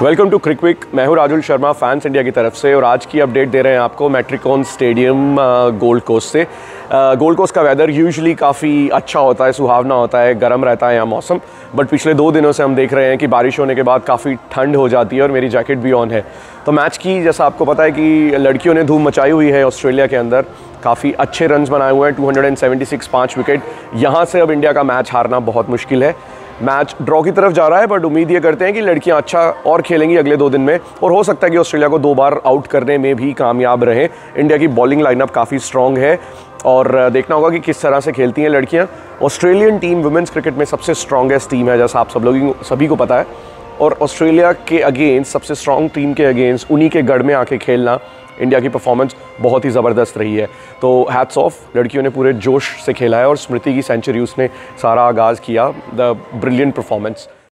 Welcome to क्रिकविक मैं हूँ Rajul Sharma fans India की तरफ़ से, और आज की अपडेट दे रहे हैं आपको मेट्रिकॉन स्टेडियम गोल्ड कोस्ट से. गोल्ड कोस्ट का वेदर यूजुअली काफ़ी अच्छा होता है, सुहावना होता है, गर्म रहता है यहाँ मौसम बट पिछले दो दिनों से हम देख रहे हैं कि बारिश होने के बाद काफ़ी ठंड हो जाती है और मेरी जैकेट भी ऑन है। तो मैच की, जैसा आपको पता है कि लड़कियों ने धूम मचाई हुई है ऑस्ट्रेलिया के अंदर। काफ़ी अच्छे रन बनाए हुए हैं 276 पाँच विकेट यहाँ से अब इंडिया का मैच हारना बहुत मुश्किल है। मैच ड्रॉ की तरफ़ जा रहा है बट उम्मीद ये करते हैं कि लड़कियाँ अच्छा और खेलेंगी अगले दो दिन में। और हो सकता है कि ऑस्ट्रेलिया को दो बार आउट करने में भी कामयाब रहें। इंडिया की बॉलिंग लाइनअप काफ़ी स्ट्रॉन्ग है। और देखना होगा कि किस तरह से खेलती हैं लड़कियाँ। ऑस्ट्रेलियन टीम वुमेंस क्रिकेट में सबसे स्ट्रॉन्गेस्ट टीम है, जैसा आप सब लोग सभी को पता है। और ऑस्ट्रेलिया के अगेंस्ट सबसे स्ट्रॉन्ग टीम के अगेंस्ट उन्हीं के गढ़ में आके खेलना इंडिया की परफॉर्मेंस बहुत ही ज़बरदस्त रही है। तो हैट्स ऑफ़ लड़कियों ने पूरे जोश से खेला है और स्मृति की सेंचुरी उसने सारा आगाज़ किया द ब्रिलियंट परफॉर्मेंस